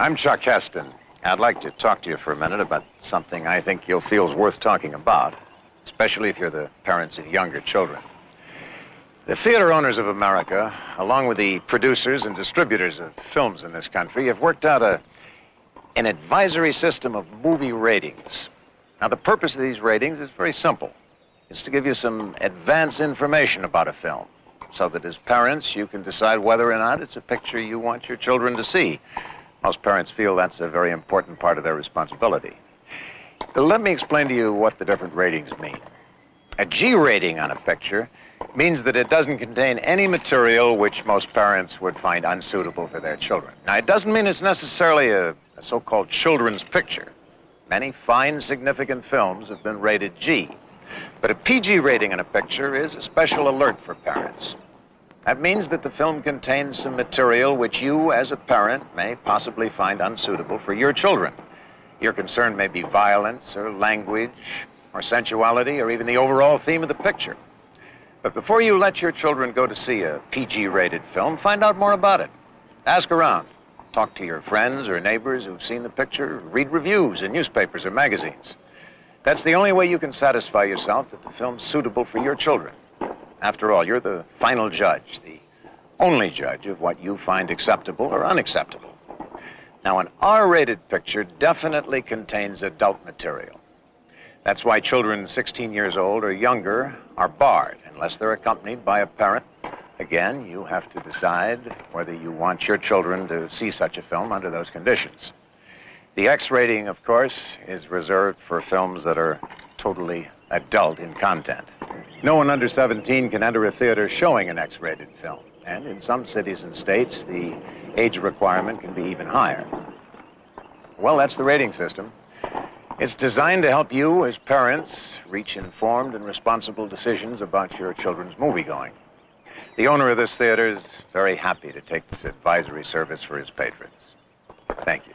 I'm Chuck Heston. I'd like to talk to you for a minute about something I think you'll feel is worth talking about, especially if you're the parents of younger children. The theater owners of America, along with the producers and distributors of films in this country, have worked out a, an advisory system of movie ratings. Now, the purpose of these ratings is very simple. It's to give you some advance information about a film so that as parents, you can decide whether or not it's a picture you want your children to see. Most parents feel that's a very important part of their responsibility. Let me explain to you what the different ratings mean. A G rating on a picture means that it doesn't contain any material which most parents would find unsuitable for their children. Now, it doesn't mean it's necessarily a, a so called children's picture. Many fine, significant films have been rated G. But a PG rating on a picture is a special alert for parents. That means that the film contains some material which you, as a parent, may possibly find unsuitable for your children. Your concern may be violence or language or sensuality or even the overall theme of the picture. But before you let your children go to see a PG rated film, find out more about it. Ask around. Talk to your friends or neighbors who've seen the picture. Read reviews in newspapers or magazines. That's the only way you can satisfy yourself that the film's suitable for your children. After all, you're the final judge, the only judge of what you find acceptable or unacceptable. Now, an R rated picture definitely contains adult material. That's why children 16 years old or younger are barred unless they're accompanied by a parent. Again, you have to decide whether you want your children to see such a film under those conditions. The X rating, of course, is reserved for films that are totally adult in content. No one under 17 can enter a theater showing an X rated film. And in some cities and states, the age requirement can be even higher. Well, that's the rating system. It's designed to help you, as parents, reach informed and responsible decisions about your children's moviegoing. The owner of this theater is very happy to take this advisory service for his patrons. Thank you.